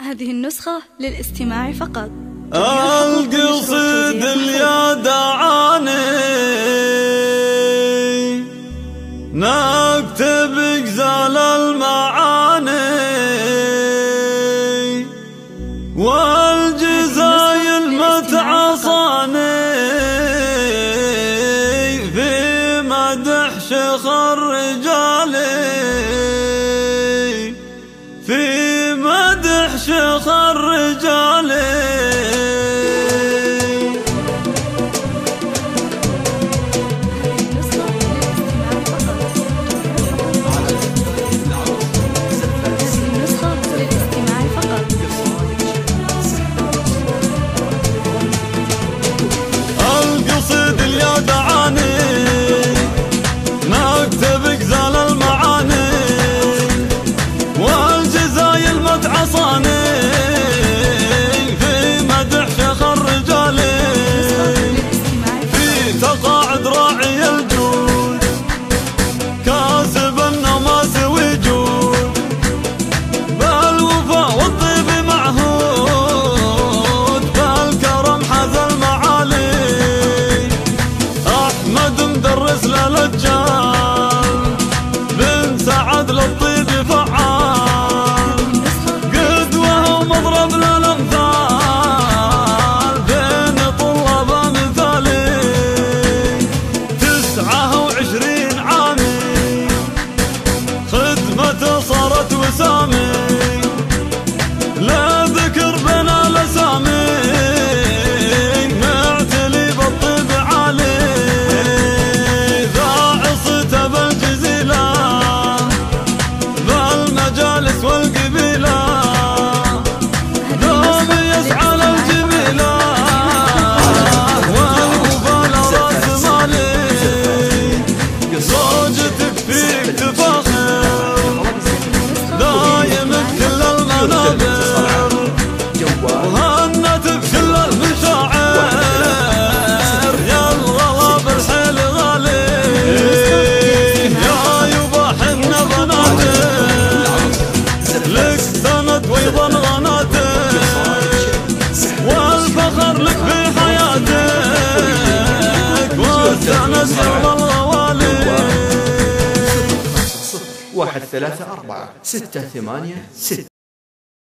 هذه النسخة للاستماع فقط. القصيد اليا دعاني نكتب غزال المعاني. زوجتك فيك تفاخر دايم بكل المنابر وهنت بكل المشاعر يا الغلا بالحيل غالي يا يبا حنا بناتك لك سند وأيضا غناتك والفخر لك في حياتك والسند يوم واحد ثلاثة أربعة ستة ثمانية ستة.